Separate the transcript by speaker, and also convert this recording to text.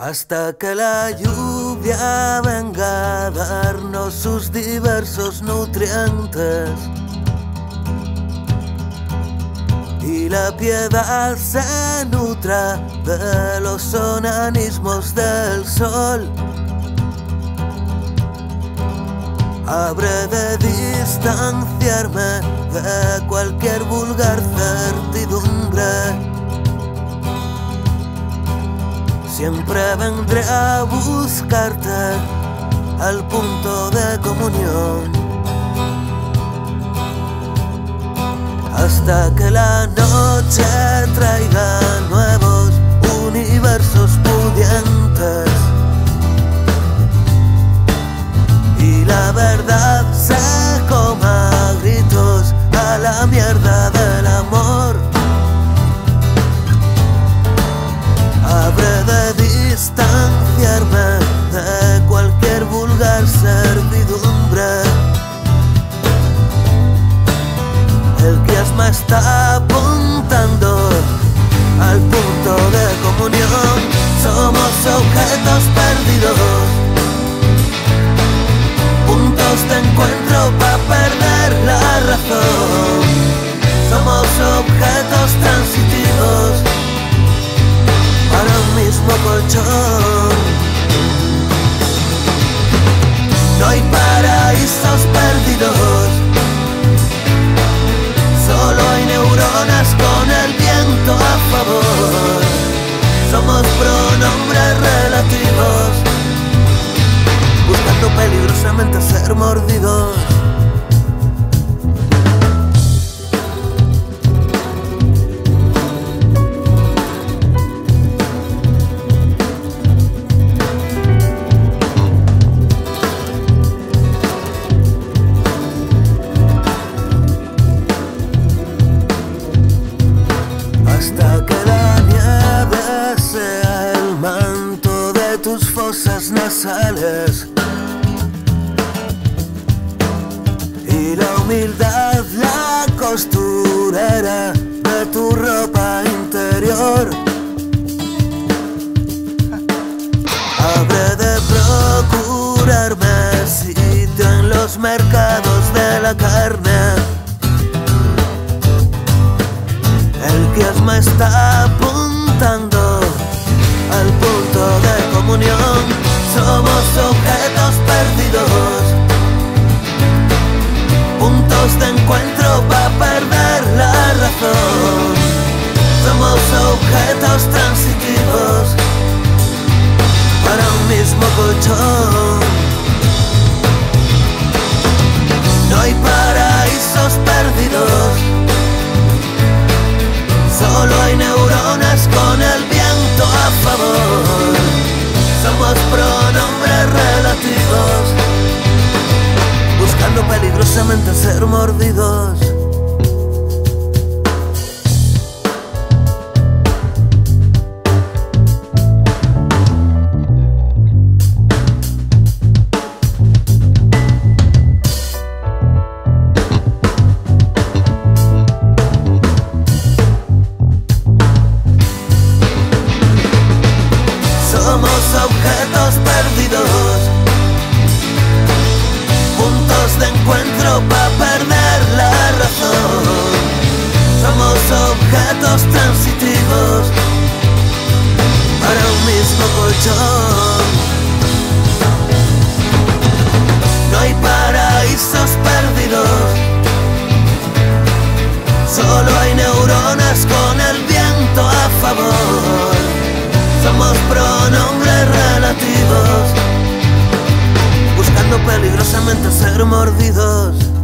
Speaker 1: Hasta que la lluvia venga a darnos sus diversos nutrientes y la piedad se nutra de los onanismos del sol. Habré de distanciarme de cualquier vulgar certidumbre. Siempre vendré a buscarte al punto de comunión. Hasta que la noche traiga nuevos universos pudientes. Y la verdad se coma gritos a la mierda del amor. stop. Tus fosas nasales y la humildad la costurera de tu ropa interior. Habré de procurarme sitio en los mercados de la carne. El quiasma está apuntando ser mordidos. Perdidos, puntos de encuentro para objetos transitivos para un mismo colchón. No hay paraísos perdidos, solo hay neuronas con el viento a favor. Somos pronombres relativos, buscando peligrosamente ser mordidos.